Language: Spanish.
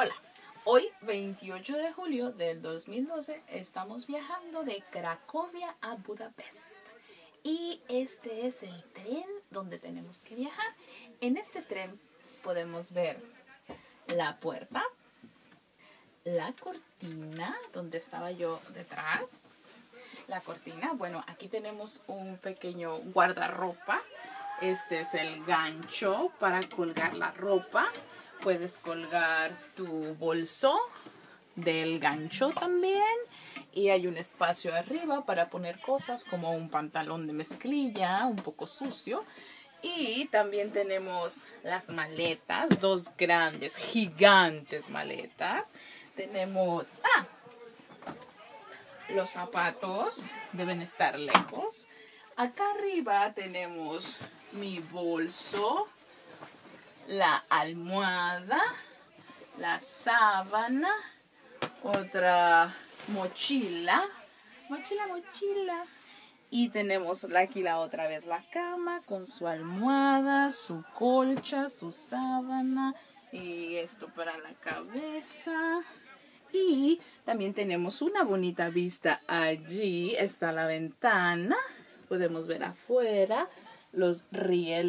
Hola, hoy 28 de julio del 2012 estamos viajando de Cracovia a Budapest. Y este es el tren donde tenemos que viajar. En este tren podemos ver la puerta, la cortina donde estaba yo detrás, la cortina, bueno aquí tenemos un pequeño guardarropa, este es el gancho para colgar la ropa Puedes colgar tu bolso del gancho también. Y hay un espacio arriba para poner cosas como un pantalón de mezclilla, un poco sucio. Y también tenemos las maletas, dos grandes, gigantes maletas. Tenemos... Ah, los zapatos deben estar lejos. Acá arriba tenemos mi bolso la almohada, la sábana, otra mochila, mochila, mochila. Y tenemos aquí la otra vez la cama con su almohada, su colcha, su sábana y esto para la cabeza. Y también tenemos una bonita vista allí. Está la ventana. Podemos ver afuera los rieles.